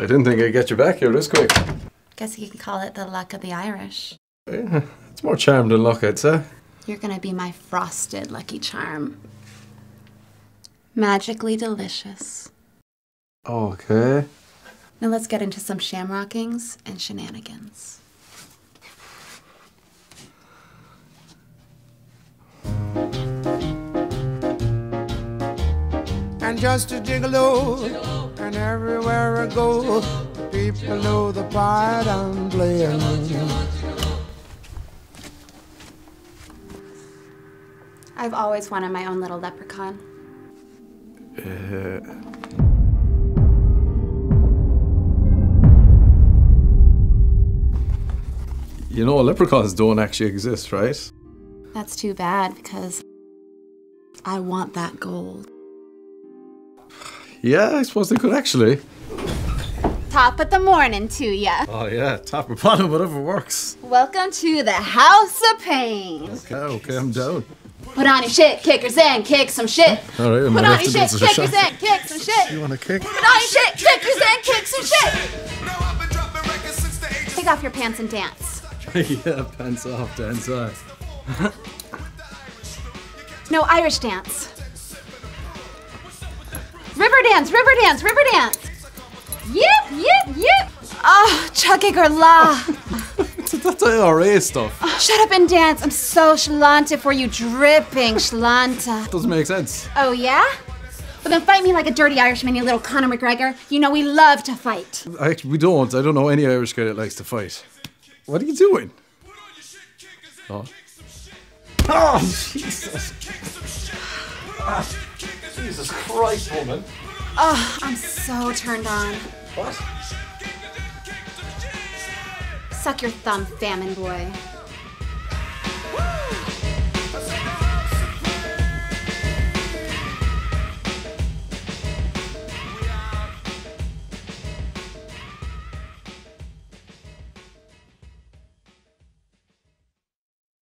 I didn't think I'd get you back here this quick. Guess you can call it the luck of the Irish. Yeah, it's more charm than luck, I'd say. You're gonna be my frosted lucky charm. Magically delicious. Okay. Now let's get into some shamrockings and shenanigans. and just a jingle gigolo. And everywhere I go, people know the part I'm playing. I've always wanted my own little leprechaun. Uh, you know, leprechauns don't actually exist, right? That's too bad because I want that gold. Yeah, I suppose they could actually. Top of the morning to ya. Oh yeah, top or bottom, whatever works. Welcome to the House of Pain. Okay, okay, I'm down. Put on your shit, kickers in, kick some shit. All right, Put on your to shit, kickers in, kick some shit. You wanna kick? Put on your shit, kickers in, kick some shit. Take off your pants and dance. yeah, pants off, dance off. No, Irish dance. River dance, river dance, river dance. Yip, yip, yip. Oh, Tiocfaidh ár lá. That's IRA stuff. Shut up and dance. I'm so sláinte for you, dripping sláinte. Doesn't make sense. Oh, yeah? Well, then fight me like a dirty Irishman, you little Conor McGregor. You know we love to fight. Actually, we don't. I don't know any Irish guy that likes to fight. What are you doing? Oh. Oh, Jesus. Ah, Jesus Christ, woman. Oh, I'm so turned on. What? Suck your thumb, famine boy.